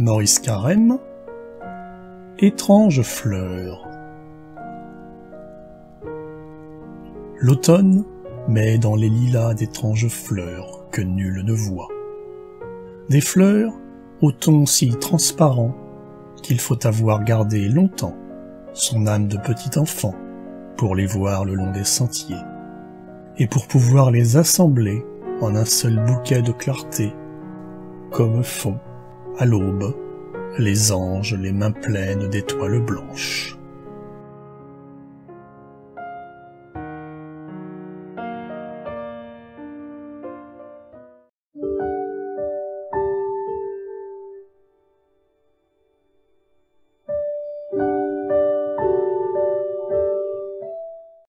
Maurice Carême Étrange fleur L'automne met dans les lilas d'étranges fleurs que nul ne voit. Des fleurs au ton si transparent qu'il faut avoir gardé longtemps son âme de petit enfant pour les voir le long des sentiers, et pour pouvoir les assembler en un seul bouquet de clarté, comme font, à l'aube, les anges les mains pleines d'étoiles blanches.